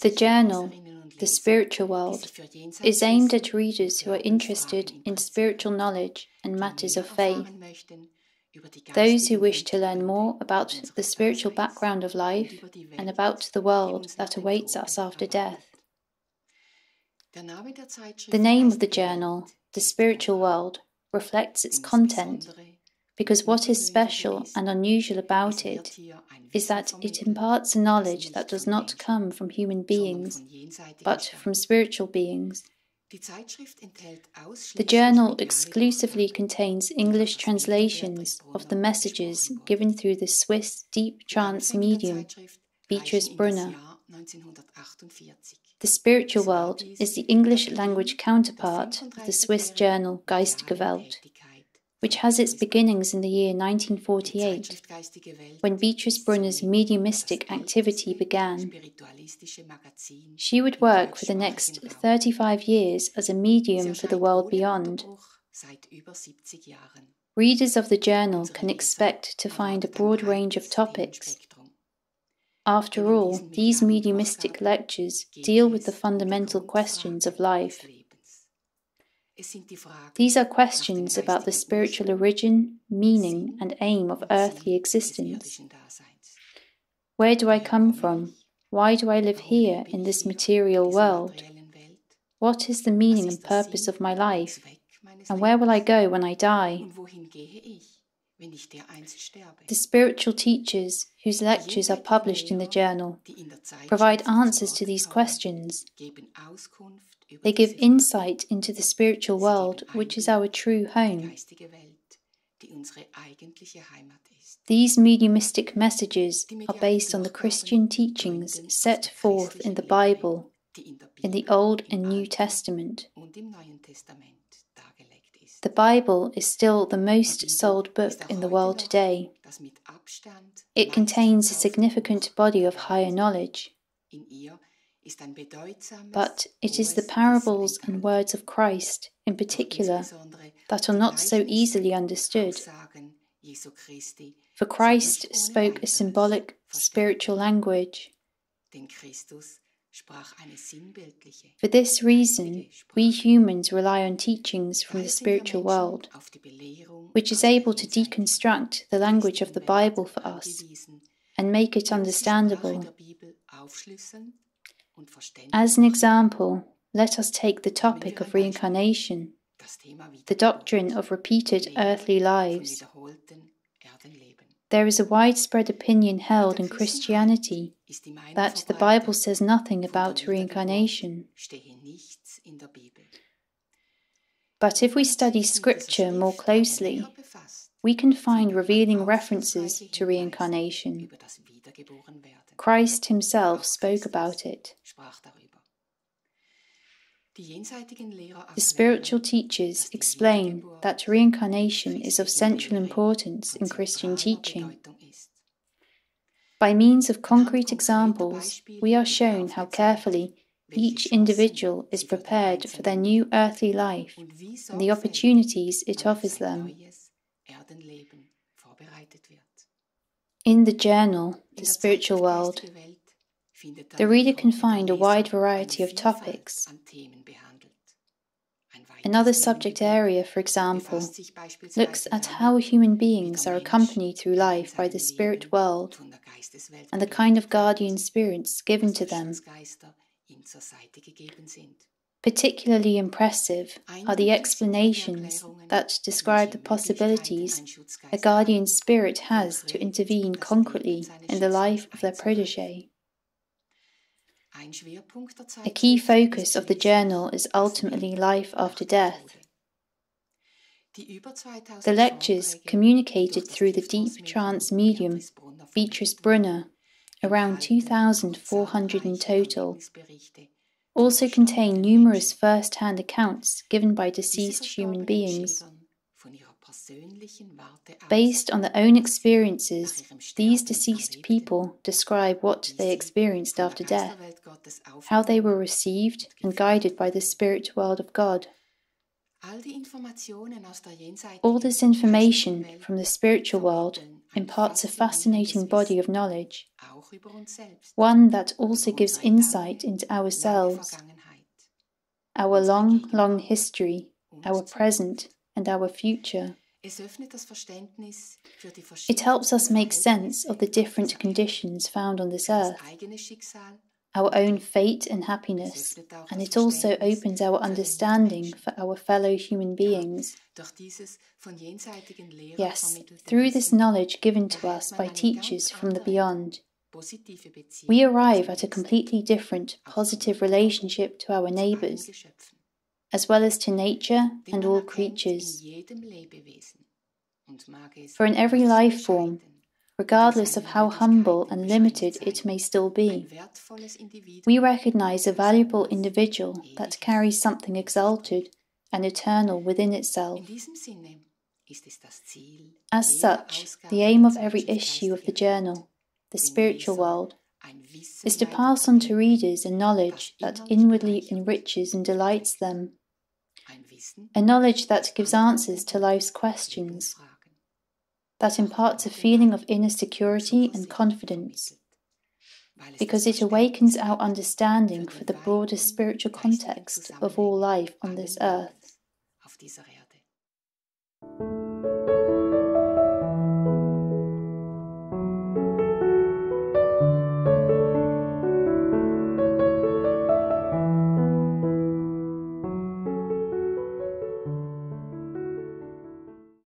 The journal, The Spiritual World, is aimed at readers who are interested in spiritual knowledge and matters of faith. Those who wish to learn more about the spiritual background of life and about the world that awaits us after death. The name of the journal, The Spiritual World, reflects its content because what is special and unusual about it is that it imparts a knowledge that does not come from human beings, but from spiritual beings. The journal exclusively contains English translations of the messages given through the Swiss deep trance medium, Beatrice Brunner. The spiritual world is the English language counterpart of the Swiss journal Geistige Welt which has its beginnings in the year 1948, when Beatrice Brunner's mediumistic activity began. She would work for the next 35 years as a medium for the world beyond. Readers of the journal can expect to find a broad range of topics. After all, these mediumistic lectures deal with the fundamental questions of life. These are questions about the spiritual origin, meaning, and aim of earthly existence. Where do I come from? Why do I live here in this material world? What is the meaning and purpose of my life? And where will I go when I die? The spiritual teachers, whose lectures are published in the journal, provide answers to these questions. They give insight into the spiritual world, which is our true home. These mediumistic messages are based on the Christian teachings set forth in the Bible, in the Old and New Testament. The Bible is still the most sold book in the world today. It contains a significant body of higher knowledge. But it is the parables and words of Christ, in particular, that are not so easily understood. For Christ spoke a symbolic, spiritual language. For this reason, we humans rely on teachings from the spiritual world, which is able to deconstruct the language of the Bible for us and make it understandable. As an example, let us take the topic of reincarnation, the doctrine of repeated earthly lives. There is a widespread opinion held in Christianity that the Bible says nothing about reincarnation. But if we study Scripture more closely, we can find revealing references to reincarnation. Christ himself spoke about it. The spiritual teachers explain that reincarnation is of central importance in Christian teaching. By means of concrete examples, we are shown how carefully each individual is prepared for their new earthly life and the opportunities it offers them. In the journal, The Spiritual World, the reader can find a wide variety of topics. Another subject area, for example, looks at how human beings are accompanied through life by the spirit world and the kind of guardian spirits given to them. Particularly impressive are the explanations that describe the possibilities a guardian spirit has to intervene concretely in the life of their protege. A key focus of the journal is ultimately life after death. The lectures, communicated through the deep trance medium Beatrice Brunner, around 2,400 in total, also contain numerous first hand accounts given by deceased human beings. Based on their own experiences, these deceased people describe what they experienced after death, how they were received and guided by the spirit world of God. All this information from the spiritual world imparts a fascinating body of knowledge, one that also gives insight into ourselves, our long, long history, our present, and our future. It helps us make sense of the different conditions found on this earth our own fate and happiness, and it also opens our understanding for our fellow human beings. Yes, through this knowledge given to us by teachers from the beyond, we arrive at a completely different, positive relationship to our neighbours, as well as to nature and all creatures. For in every life form, regardless of how humble and limited it may still be. We recognize a valuable individual that carries something exalted and eternal within itself. As such, the aim of every issue of the journal, The Spiritual World, is to pass on to readers a knowledge that inwardly enriches and delights them, a knowledge that gives answers to life's questions that imparts a feeling of inner security and confidence, because it awakens our understanding for the broader spiritual context of all life on this earth.